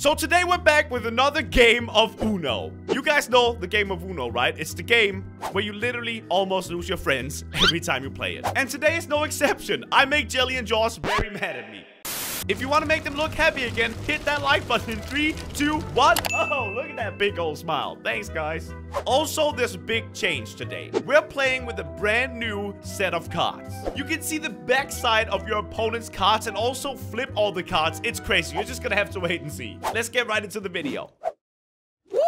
So today we're back with another game of Uno. You guys know the game of Uno, right? It's the game where you literally almost lose your friends every time you play it. And today is no exception. I make Jelly and Jaws very mad at me. If you want to make them look happy again, hit that like button in three, two, one. Oh, look at that big old smile. Thanks, guys. Also, this big change today. We're playing with a brand new set of cards. You can see the backside of your opponent's cards and also flip all the cards. It's crazy. You're just gonna have to wait and see. Let's get right into the video.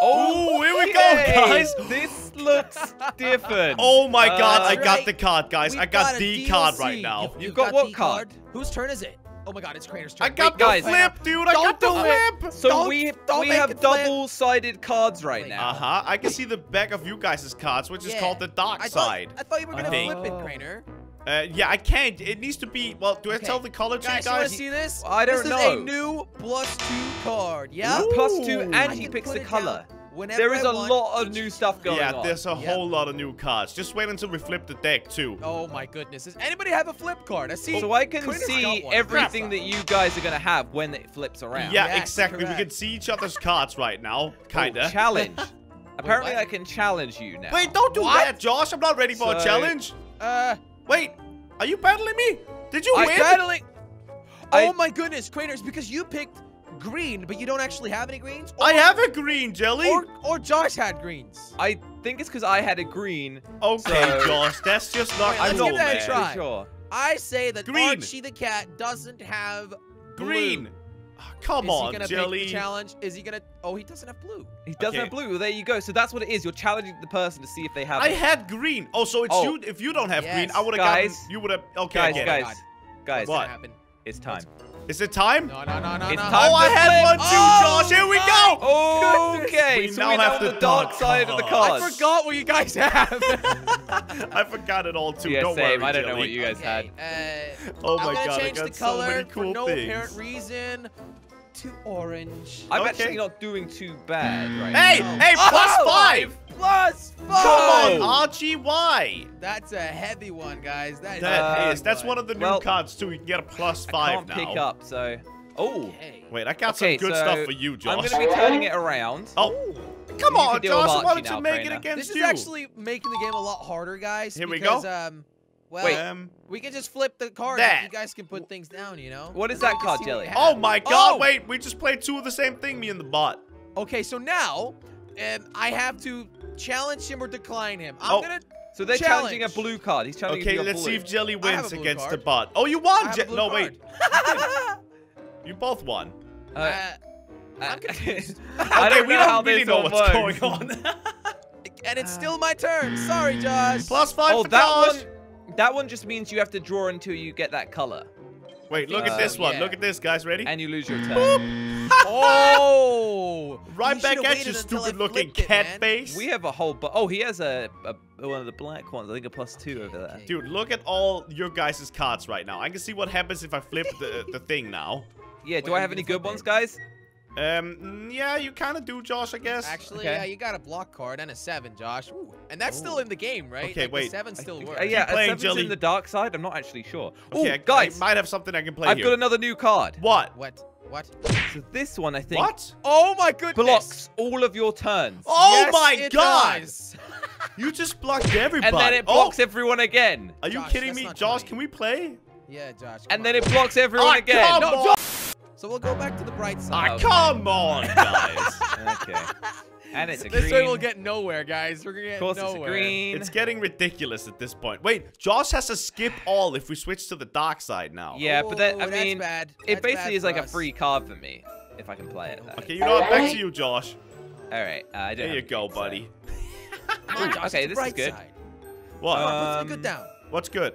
Oh, here we go, guys. This looks different. Oh my god, Uh, I got right. the card, guys. We've I got a the card right now. You- You've got what the card? Whose turn is it? Oh my god, it's Crainer's turn. I got Wait, the guys. flip, dude. I got Don't the do it. flip. So Don't- we don't we have double-sided cards right Wait. now. Uh-huh. I can see the back of you guys' cards, which is called the dark I thought, side. I thought you were gonna think. flip it. Crainer. Uh, yeah, I can't. It needs to be. Well, do I Okay. tell the color to Guys, you you wanna guys? see this? I don't this know. is a new plus two card. Yeah. Ooh. Plus two, and I he picks the color. down whenever There is I a want lot of new stuff going yeah, on. Yeah, there's a Yep. whole lot of new cards. Just wait until we flip the deck too. Oh my goodness. Does anybody have a flip card? I see. So I can Crainer's see everything Crap. that you guys are gonna have when it flips around. Yeah, Yes, exactly. We can see each other's cards right now, kinda. Oh, challenge. Apparently, what? I can challenge you now. Wait, don't do What? that, Josh. I'm not ready for a challenge. Uh, Wait, are you battling me? Did you I win? battling. I- Oh my goodness, Crainer's because you picked green, but you don't actually have any greens. I have a green jelly. Or or Josh had greens. I think it's because I had a green. okay, So- Josh, that's just not Wait, I'm let's give that a try. Sure. I say that Green. Archie the cat doesn't have. Green. Ah, Come is on, he gonna jelly. pick the challenge? Is he gonna? Oh, he doesn't have blue. He doesn't Okay. have blue. Well, there you go. So that's what it is. You're challenging the person to see if they have I it. had green. Oh, so it's Oh. you. If you don't have green, I would have gotten. Guys. You would have. Okay, guys, guys, guys. What? What's gonna? It's time. Is it time? No, no, no, no, It's no. time Oh, I had flip. one too, Oh, Josh. Here we my go. Okay, We so now we have the the dark dark side of the cards. I forgot what you guys have. I forgot it all too. Yeah, don't same. worry, I don't know what you guys had. Uh, Oh I'm my gonna god, I got the so many cool for no things. apparent reason to orange. I'm Okay. actually not doing too bad right Hey, now. hey, plus Oh, five. Plus Come on, Archie. Why? That's a heavy one, guys. That is That Uh. That's one of the new well, cards too. You can get a plus I five can't now. pick up, so. Oh. Okay. Wait, I got Okay, some good so stuff for you, Josh. I'm going to be turning it around. Oh, come on, can deal with Josh. I Archie wanted now, to make it Crainer. against This you. is actually making the game a lot harder, guys. Here we because, go. Um, well, Wait. Um, we can just flip the cards. That. You guys can put things down, you know. What is that can card, Jelly? oh my God! Oh! Wait, we just played two of the same thing. Me and the bot. Okay, so now, um, I have to challenge him or decline him. I'm Oh. gonna. So they're challenging a blue card. He's challenging Okay, you a let's blue. see if Jelly wins a blue against the bot. Oh, you won! Je- no, card. wait. You both won. Uh, Uh, uh, I'm confused. I okay, don't we know don't how really know all what's works. going on. and it's still my turn. Sorry, Josh. Plus five Oh, for that Josh. one. That one just means you have to draw until you get that color, Wait, look think at this one. yeah. Look at this, guys. Ready? and you lose your turn. oh. Right You back at you, stupid-looking flipped it, cat face. We have a whole, but oh, he has a, a one of the black ones. I think a plus two over there. Okay. Dude, look at all your guys' cards right now. I can see what happens if I flip the, the thing now. Yeah. Do Wait, I have any good ones, guys? Um, yeah, you kind of do, Josh, I guess. Actually, Okay. yeah, you got a block card and a seven, Josh. Ooh. And that's still in the game, right? Okay, like, wait. The seven still Uh, works. yeah, a playing, seven's Jelly. in the dark side. I'm not actually sure. Okay, oh, I- guys, I might have something I can play I've here. got another new card. What? What? What? So this one, I think, What? Oh my goodness! blocks all of your turns. Oh Yes, my it god! You just blocked everybody. and then it Oh, blocks everyone again. Are you Josh, kidding me? Josh, right. can we play? Yeah, Josh. And come then it blocks everyone Ah, again. come No, on! So we'll go back to the bright Ah, side. okay. come on, guys. okay. And it's a this green. way we'll get nowhere, guys. We're gonna get Of course, nowhere. it's a green. it's getting ridiculous at this point. Wait, Josh has to skip all if we switch to the dark side now. Yeah, but that, Oh, I that's mean, bad. it basically bad is like for a free card for me if I can play it. Though. Okay, you know what? Back to you, Josh. All right. Uh, I don't There you go, green, buddy. Come on, Josh, Okay, it's this is good. Side. What? Come on, put Um, the good down. What's good?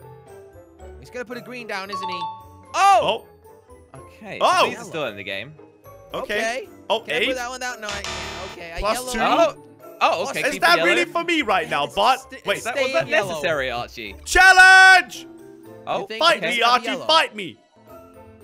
He's gonna put a green down, isn't he? Oh. Oh, Okay. Oh! So these are still in the game. okay. Oh, Can I put that one down? No, I can't. Okay, a two? Oh. Oh, okay. Is that the really for me right now, It's bot? st- Wait, That was that yellow. necessary, Archie? challenge! Oh, think- Fight okay. me, Archie, yellow. fight me!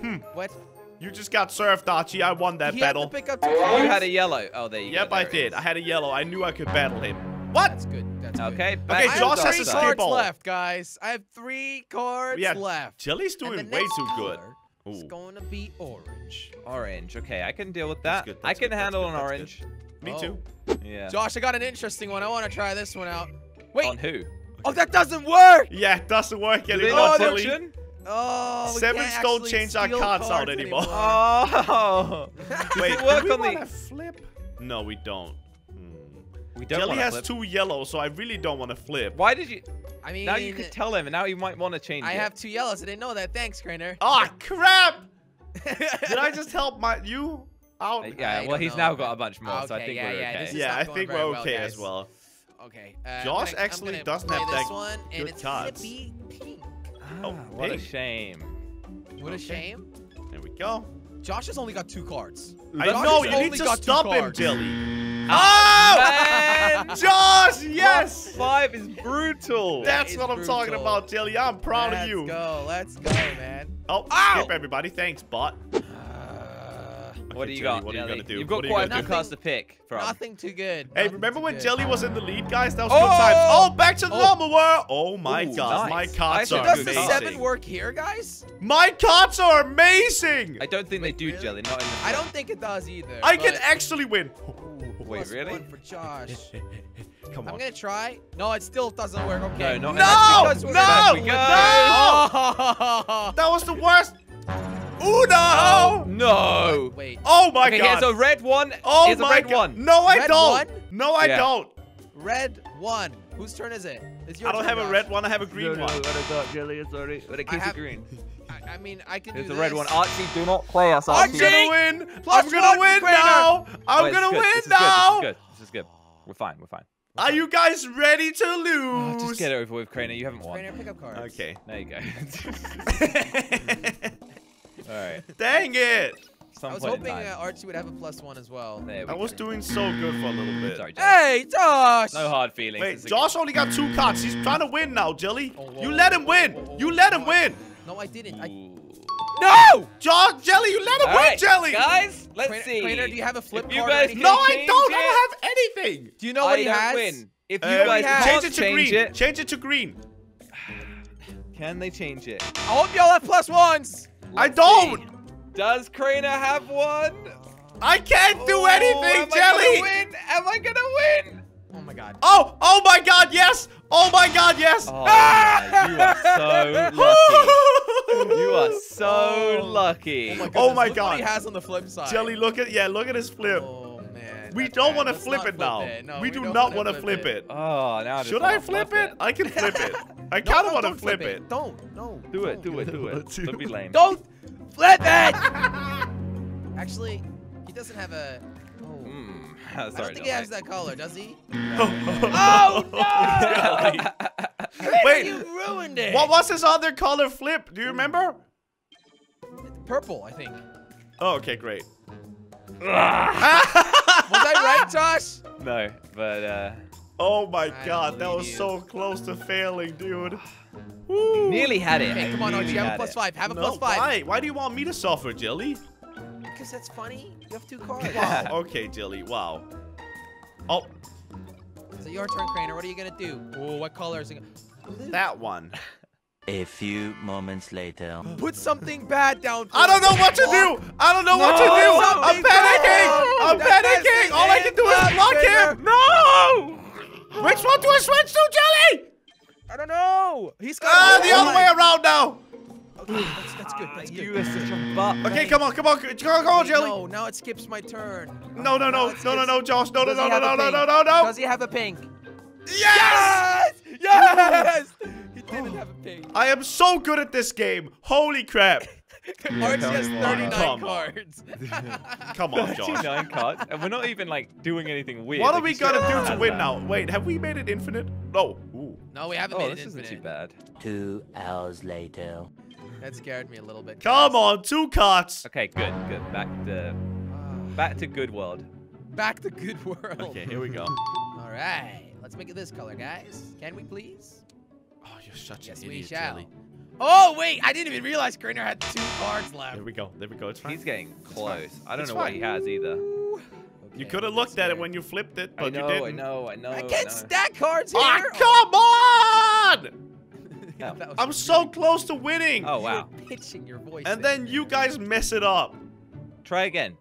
Hmm. What? You just got served, Archie. I won that he had battle. to pick up you had a yellow. Oh, there you go. Yep, I did. is. I had a yellow. I knew I could battle him. What? That's good. That's good. Okay. Okay, back to Josh has dark to three side. skip cards all. left, guys. I have three cards Yeah, left. Jelly's And doing way too good. It's going to be orange. Orange. Okay, I can deal with That's that. good, I can good, handle good, an that's orange. Me Oh. too. Yeah. Josh, I got an interesting one. I want to try this one out. Wait. On who? Oh, that doesn't work. Yeah, it doesn't work Do they anymore, Tilly. function? Oh, we Sevens can't don't change our steal cards out cards anymore. Oh. Wait, it do we on the- wanna flip? No, we don't. Hmm. we don't Jelly has flip. two yellows, so I really don't want to flip. Why did you? I mean, Now you could tell him, and now you might want to change it? I it. have two yellows. I didn't know that. Thanks, Crainer. Oh crap! Did I just help my you out? Uh, yeah, I well, he's know, now got a bunch more, so I think yeah, we're yeah, okay. this yeah, I think we're okay guys. as well. Okay. Uh, Josh gonna- actually doesn't have that one, good and it's cards. gonna be pink. Ah, what a shame. What a shame. There we go. Josh has only got two cards. I Josh know, you only need to got two stop him, cards. Jelly. Oh! Oh! Josh, yes! Five is brutal. That's is what I'm talking about, Jelly. I'm proud Let's of you. Let's go. Let's go, man. Oh, Ow! skip everybody. Thanks, bot. Uh, what Okay, do you Jelly, got? What are you gonna do? You've got What quite a gonna few cards to pick from. nothing too good. Hey, Nothing remember when good. Jelly was in the lead, guys? That was Oh! good times. Oh, back to the Oh. normal world. Oh my Ooh, god, my cards are should Does the seven work here, guys? My cards are amazing. I don't think they do, really? Jelly. Not in the I don't think it does either. I can actually win. Wait, really? One for Josh. Come I'm gonna try. No, it still doesn't work. Okay. No, not- No! That's No! gonna we flip go. it. Oh! That was the worst. Uno! Oh, no. Wait. Oh my okay, god. here's a red one. oh here's my a red god. one. No, I Red don't. one? No, I Yeah. don't. Red one. Whose turn is it? It's your I don't turn, have a red one. I have a green one. I got Jelly. Sorry. But it I keeps have- it green. I, I mean, I can Here's do the red this. one. Archie, do not play us, I'm Archie. gonna win. Plus I'm gonna one, win Crainer. now. I'm Oh, it's gonna good. win this is now. Good. This is good. This is good. We're fine. We're fine. Are you guys ready to Oh, lose? just get it over with, Crainer. You haven't won. Crainer, pick up cards. Okay. There you go. All right. Dang it. Some I was hoping uh, Archie would have a plus one as well. There we I was doing so good for a little bit. Sorry, Hey, Josh! No hard feelings. Wait, Josh only got two cards. He's trying to win now, Jelly. Oh, whoa, You let him win. whoa, whoa, You let him win. No, I didn't. I... No! Josh, Jelly, you let him All win, right, Jelly. guys, let's Crainer, see. Crainer, do you have a flip If you card guys? No, I don't. I don't have anything. Do you know I what he don't has? win. If Uh, you guys change can't it to change green. it, Change it to green. can they change it? I hope y'all have plus ones. I don't. see. Does Crainer have one? I can't do Oh, anything, am Jelly. I gonna win? Am I gonna win? Oh my god. Oh, oh my God, yes. Oh my God, yes. Oh, yeah, you are so lucky. You are so Oh. lucky. Oh my, oh goodness. Oh my Look God. What he has on the flip side. Jelly, look at yeah, look at his flip. Oh man. we don't want to Let's flip it now. No, we, do don't wanna want flip it. Oh, now I Should I flip fluff it? I can flip it. I No, kind of no, want to don't flip it. Don't. No. Do it, don't. do it, do it. Don't be lame. Don't flip it. Actually, he doesn't have a. Oh. Mm, I don't sorry, think he has that color, does he? oh no! Wait. you ruined it. What was his other color flip? Do you remember? Purple, I think. Oh, okay, great. Was right, Josh? no, but uh, Oh my I god, that was you. so close to failing, dude. Woo. nearly had it. Okay, come on, Archie. nearly Have a plus it. five. Have a No, plus five. why? Why do you want me to suffer, Jelly? Because that's funny. You have two cards. Wow. okay, Jelly. Wow. Oh, So your turn, Crainer. What are you gonna do? Oh, what color is it? Blue. that one. A few moments later. Put something bad down. I don't know what to do. I don't know what to do. I'm panicking. bad. I'm That panicking. All I can do is block Crainer. him. No. Which one do I switch to, Jelly? I don't know. He's got. Ah, the red other way around now. Okay, that's, that's good. That's Ah, good. You are such a butt. Okay, come on, come on, come on, come on, Jelly. No, now it skips my turn. No, no, no, no, no, no, Josh, no, no, no, no, no, no, no, no, no. Does he have a pink? Yes! Yes! He didn't have a pink. I am so good at this game. Holy crap. Archie has 39 Come on. cards. Come on, Josh. 39 cards, and we're not even like doing anything weird. What are we gonna do to win that. now? Wait, have we made it infinite? No. Ooh. no, we haven't Oh, made this isn't too bad. Two hours later. That scared me a little bit. Come guys. on, two cards. Okay, good, good. Back to Ah, back to good world. Back to good world. Okay, here we go. All right. Let's make it this color, guys. Can we please? Oh, you're such Yes, an we idiot, shall. Jelly. Oh, wait. I didn't even realize Crainer had two cards left. There we go. There we go. It's fine. He's getting close. I don't It's know what he has either. Ooh. You could have that's looked at it when you flipped it, but know, you didn't. I know, I know. I I can't know. stack cards here. Ah, come on! No. I'm so close to winning. Oh you wow. pitching your voice. And then you guys mess it up. Try again.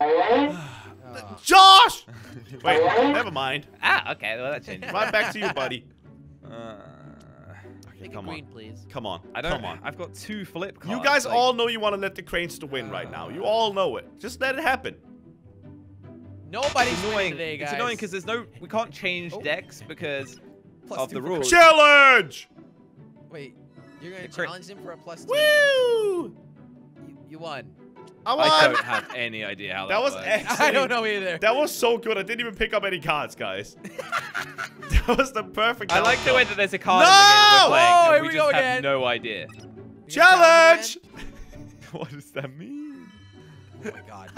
Oh. Josh! Wait, never mind. Ah, okay. Well, that changed. Right back to you, buddy. Uh, Okay, Make it come green, on. please. Come on. I don't. Come on. I've got two flip cards. You guys like- all know you want to let the cranes to win right now. You all know it. Just let it happen. Nobody's It's winning annoying. today, guys. It's annoying because there's no. We can't change Oh. decks because Plus of the for rules. Challenge! Wait, you're gonna The crit- challenge him for a plus two? Woo! You, you won. I I won! don't have any idea how that, That was works. actually... I don't know either. That was so good. I didn't even pick up any cards, guys. that was the perfect I like the way that there's a card No! in the game we're playing, Oh, and here we we just go have again. no idea. Challenge! what does that mean? Oh my god.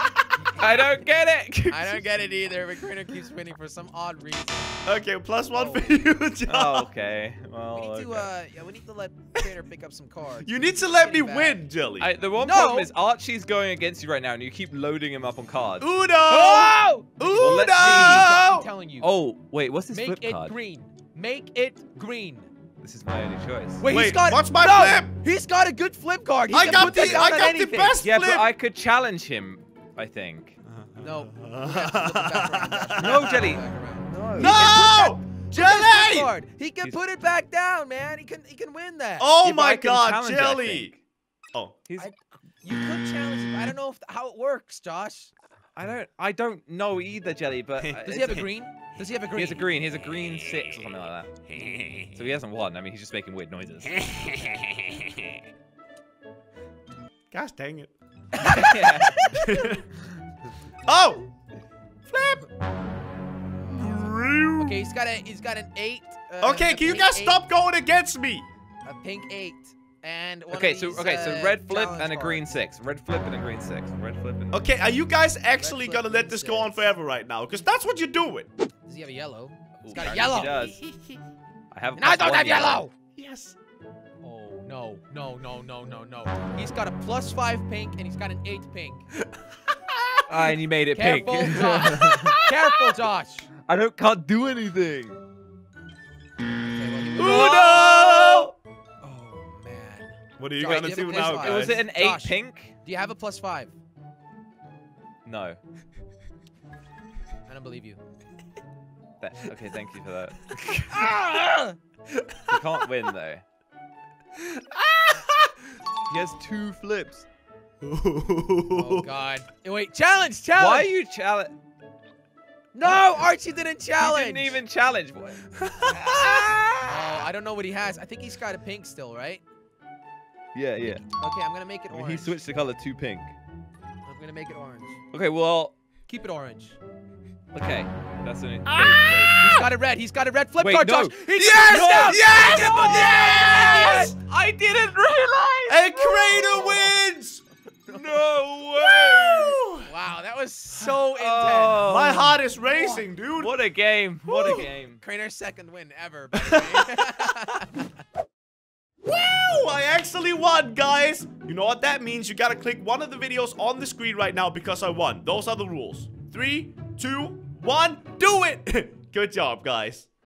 I don't get it. I don't get it either. But McCrainer keeps winning for some odd reason. Okay, plus one Oh. for you, Josh. Oh, okay. Well, we need to, uh, yeah, we need to let Crainer pick up some cards. You need to let me Getting bad. win, Jelly. I, the one No. problem is Archie's going against you right now, and you keep loading him up on cards. Uno! Oh! Uno! Well, let's I'm telling you. Oh, wait, what's this make flip it green. Make it green. This is my only choice. Wait, Wait, he's got. what's my no, flip? He's got a good flip card. He I can got put that the- I on got the anything. best- yeah, flip. but I could challenge him, I think. No. we have to flip it back around, Josh. No, Flip Jelly. No. No! Flip Jelly! He can He's- put it back down, man. He can. He can win that. Oh Yeah, my god, challenge Jelly! Oh. He's, I- You could challenge him. I don't know if how it works, Josh. I don't I don't know either, Jelly, but uh, Does he have a green? Does he have a green? He has a green. He has a green six or something like that. So he hasn't won. I mean, he's just making weird noises. Gosh dang it. Yeah. Oh! Flip! Okay, he's got a. He's got an eight. Uh, Okay, can you guys eight, stop going against me? A pink eight. And one Okay, of so these, okay, so uh, red flip and a green cards. six. Red flip and a green six. Red flip and. Okay, are you guys actually flip, gonna let green this go on forever right now? Because that's what you're doing. Does he have a yellow? He's Ooh, got a yellow. He does. I have. And I plus don't one have yellow. Yes. No, no, no, no, no, no. He's got a plus five pink and he's got an eight pink. Ah, and you made it Careful, pink. Josh. Careful, Josh. I don't can't do anything. Okay, well, he was- Uno! Oh man. What are you Josh, gonna do a now, guys? Was it an eight Josh. pink? Do you have a plus five? No. I don't believe you. Okay, thank you for that. you can't win though. He has two flips. Oh god. Wait, challenge, challenge. Why are you challenge? No, Archie didn't He challenge. didn't even challenge. What? Oh, I don't know what he has. I think he's got a pink still, right? yeah, yeah. Okay, I'm gonna make it orange. he switched the color to pink. I'm gonna make it orange. Okay, well, Keep it orange. Okay. That's an. Ah! He's got a red. He's got a red flip Wait, card, no. Josh. He Yes! no! Yes! No! Yes! I didn't realize. And Crainer wins! No way. Wow, that was so intense. Oh, My heart is racing, dude. What a game! What a game! Crainer's second win ever. By the. Woo! I actually won, guys. You know what that means? You gotta click one of the videos on the screen right now because I won. Those are the rules. Three, two, one, do it! Good job, guys.